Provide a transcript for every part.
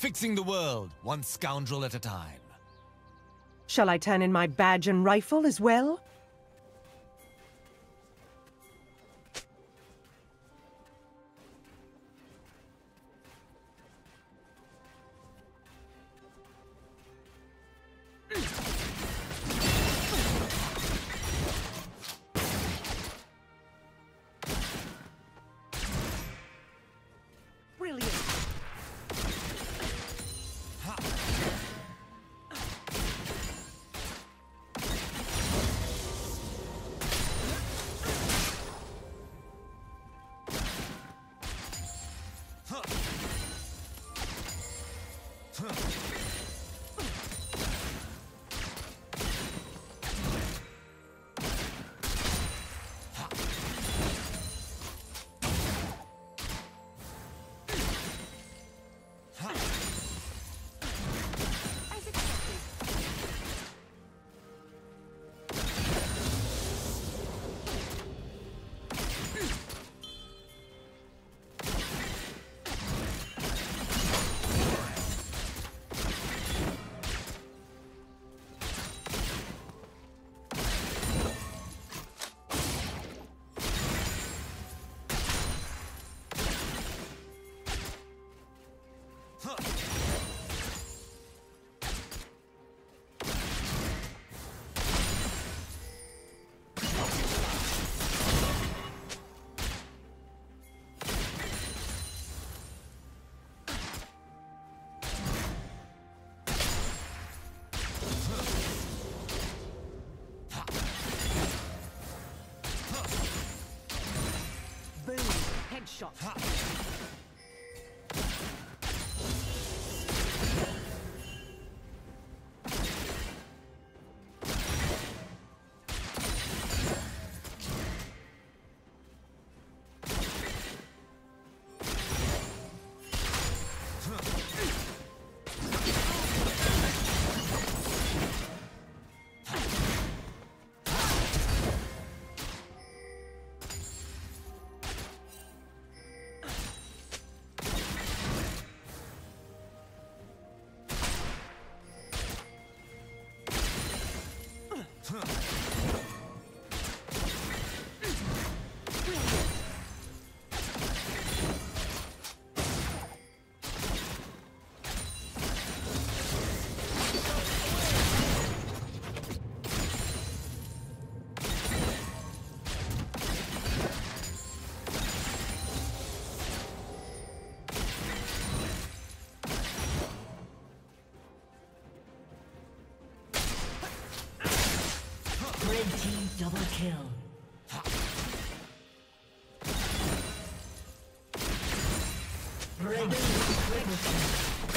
Fixing the world, one scoundrel at a time. Shall I turn in my badge and rifle as well? Headshot. Red kill. Red team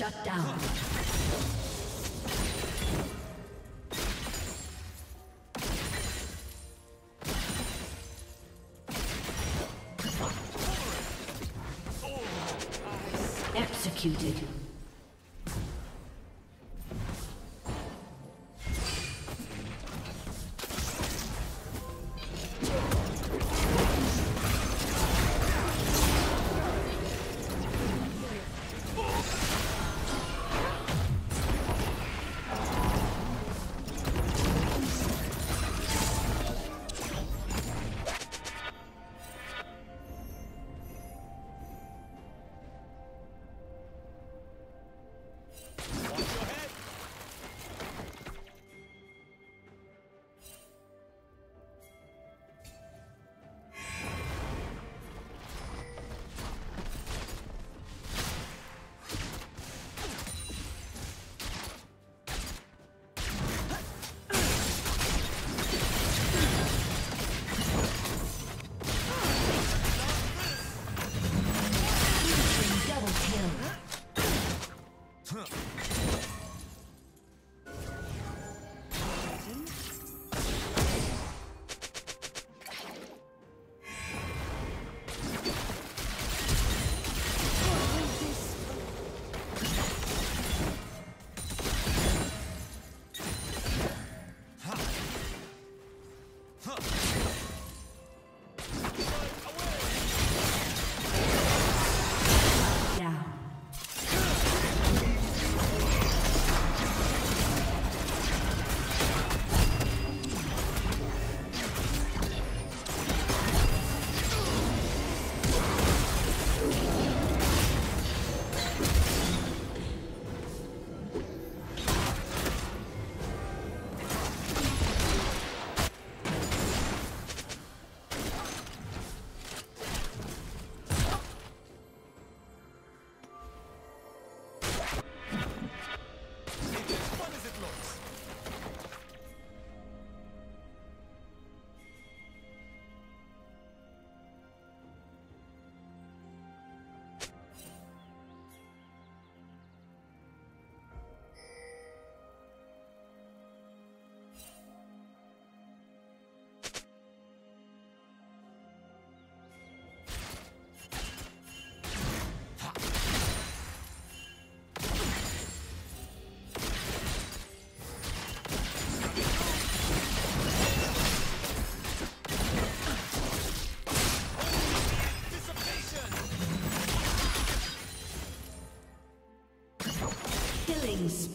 Shut down. Down.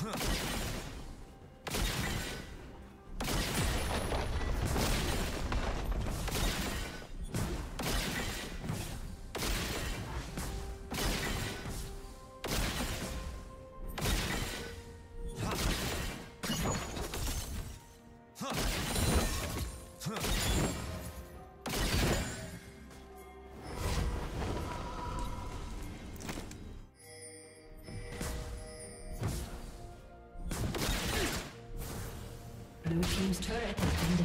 뭐?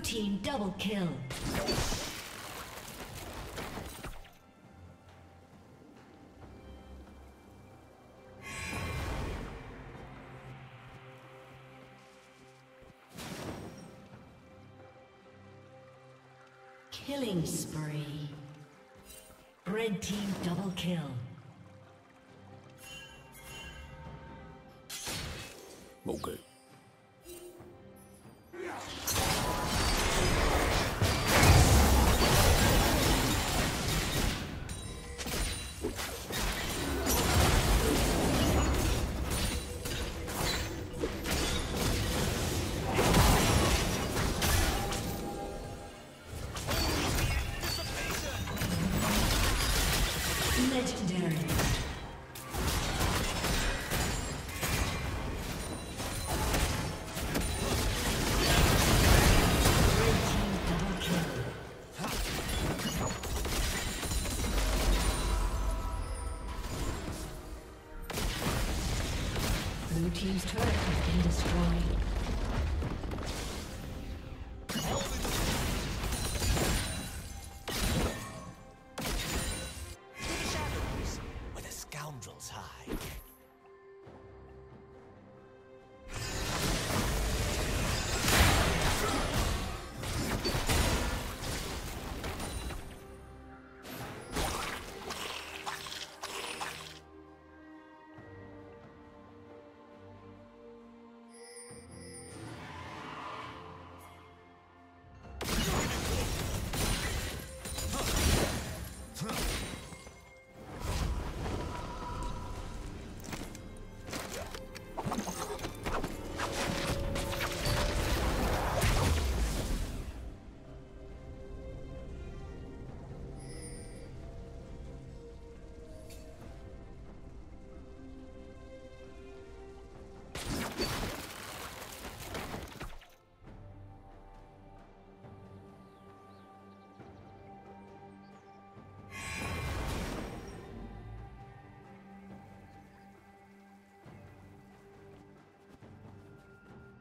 Team double kill.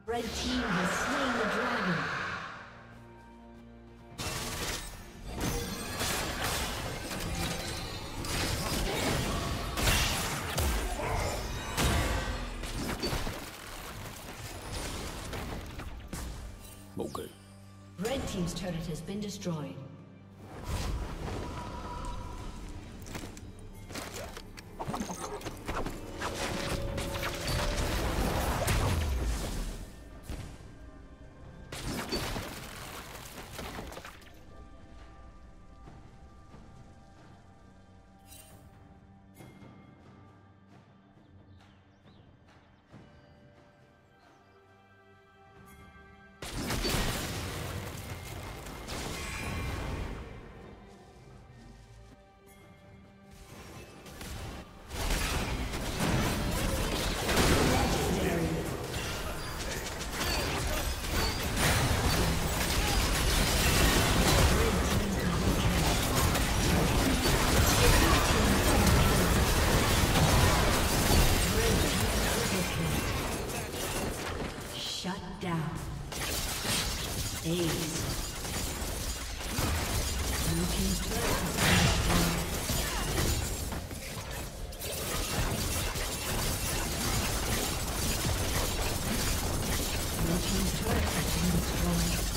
Red team has slain the dragon. Okay. Red team's turret has been destroyed. destroyed.